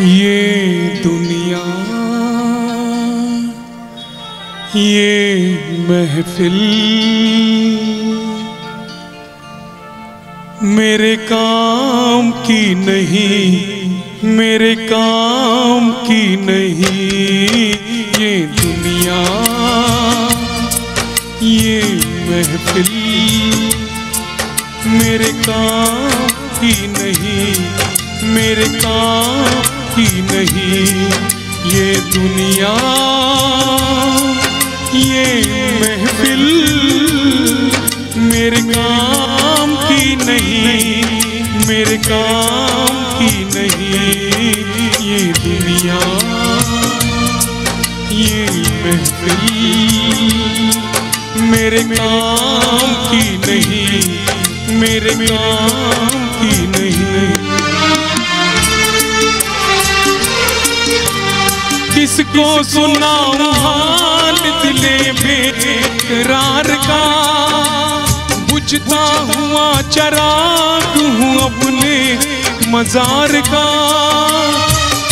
ये दुनिया, ये महफिल, मेरे काम की नहीं, मेरे काम की नहीं, ये दुनिया, ये महफिल, मेरे काम की नहीं, मेरे काम की नहीं। ये दुनिया, ये महफिल मेरे काम की नहीं, मेरे काम की नहीं। ये दुनिया, ये महफिल मेरे काम की नहीं, मेरे काम की किसको सुनाऊं हाल दिले बेकरार का? बुझता हुआ चराग हूँ अपने मजार का।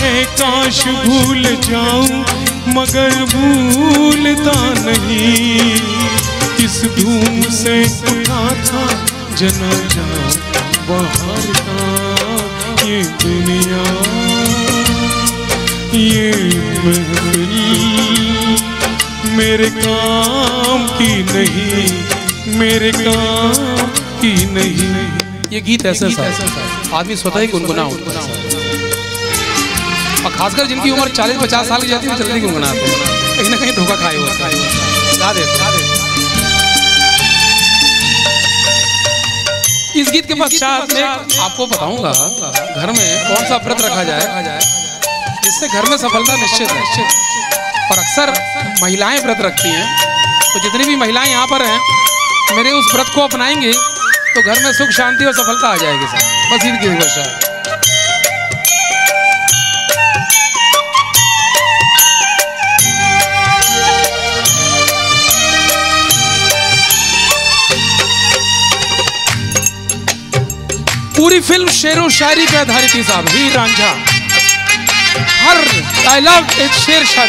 ए काश भूल जाऊँ, मगर भूलता नहीं। किस धूम से उठा था जनाजा बाहर का ये दुनिया। ये महफिल मेरे काम की नहीं मेरे काम की नहीं। ये गीत ऐसा सा आदमी स्वतः ही गुनगुना होता है। और खासकर जिनकी उम्र 40-50 साल की जाती है जल्दी गुनगुनाते हैं। कहीं ना कहीं धोखा खाए हुआ गा दे इस गीत के पश्चात मैं आपको बताऊँगा घर में कौन सा व्रत रखा जाए? जिससे घर में सफलता निश्चित है। निश्चित और अक्सर महिलाएँ व्रत रखती हैं। तो जितनी भी महिलाएँ यहाँ पर हैं, मेरे उस व्रत को अपनाएँगे तो घर में सुख, शांति और सफलता आ जाएगी सर। बस है पूरी फ़िल्म शेरों शायरी पर आधारित थी साहब ही रांझा। हर लव इट शेर शाह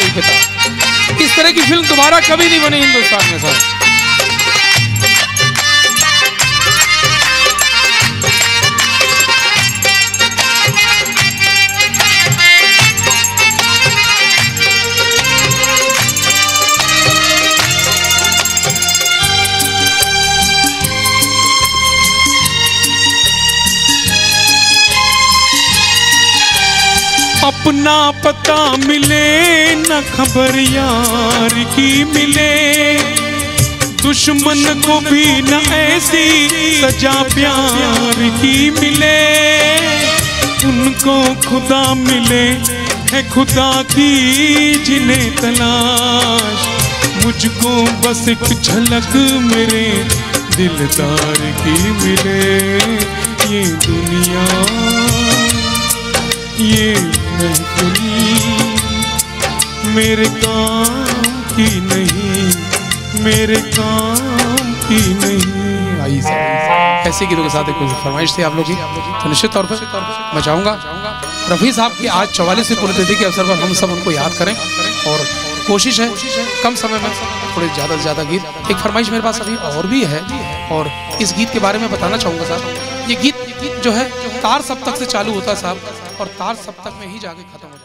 इस तरह की फ़िल्म दोबारा कभी नहीं बनी हिंदुस्तान में सर अपना पता मिले, न खबर यार की मिले। दुश्मन को भी न ऐसी सजा प्यार की मिले। उनको खुदा मिले है खुदा की, जिन्हें तलाश। मुझको बस एक झलक मेरे दिलदार की मिले। ये दुनिया, ये मेरे काम की नहीं, मेरे काम की नहीं। आई ऐसे गीतों के साथ एक फरमाइश थी आप लोग की तो निश्चित तौर पर मैं चाहूँगा रफ़ी साहब की आज चौवालीसवीं पुण्यतिथि के अवसर पर हम सब उनको याद करें, और कोशिश है कम समय में थोड़े ज़्यादा से ज़्यादा गीत। एक फरमाइश मेरे पास अभी और भी है, और इस गीत के बारे में बताना चाहूँगा साहब। ये गीत जो है, तार सप्तक से चालू होता है साहब। और तार सप्तक में ही जाके खत्म हो